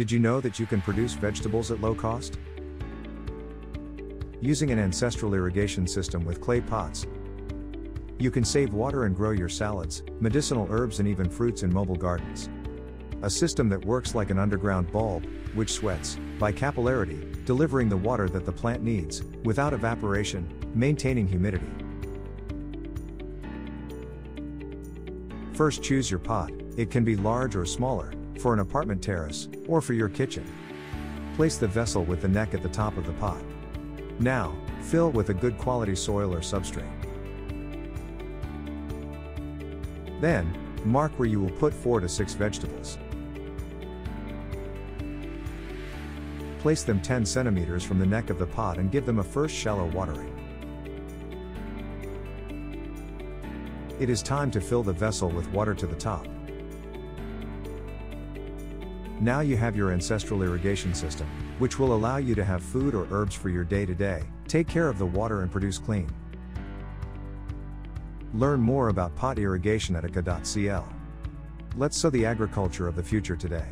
Did you know that you can produce vegetables at low cost? Using an ancestral irrigation system with clay pots, you can save water and grow your salads, medicinal herbs, and even fruits in mobile gardens. A system that works like an underground bulb, which sweats, by capillarity, delivering the water that the plant needs, without evaporation, maintaining humidity. First, choose your pot, it can be large or smaller, for an apartment terrace, or for your kitchen. Place the vessel with the neck at the top of the pot. Now, fill with a good quality soil or substrate. Then, mark where you will put 4 to 6 vegetables. Place them 10 centimeters from the neck of the pot and give them a first shallow watering. It is time to fill the vessel with water to the top. Now you have your ancestral irrigation system, which will allow you to have food or herbs for your day to day, take care of the water and produce clean. Learn more about pot irrigation at aka.cl. Let's sow the agriculture of the future today.